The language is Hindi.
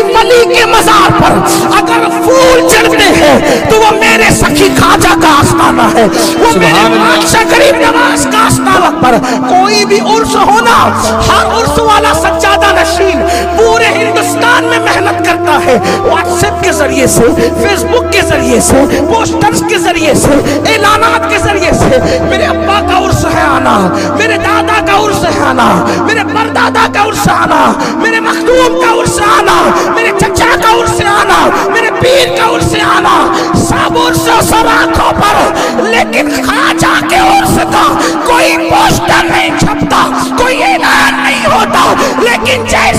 किसी वली के मजार पर अगर फूल चढ़ते हैं तो वो मेरे सखी खाजा का आस्थाना है। वो मेरे गरीब नवाज़ का आस्थाना पर कोई भी उर्स होना हर उर्स वाला सज्जादा नशीन पूरे हिंदुस्तान में मेहनत करता है। व्हाट्सएप के ज़रिए से फेसबुक के ज़रिए से पोस्टर्स के ज़रिए से ऐलानात के ज़रिए से मेरे अब्बा का उर्स है आना मेरे दादा का उर्स है आना मेरे परदादा का उर्स आना मेरे मखदूम का उर्स का उर्स आना सब आँखों पर, लेकिन खाजा के उर्स का कोई पोस्टर नहीं छपता, कोई ऐलान नहीं होता। लेकिन जय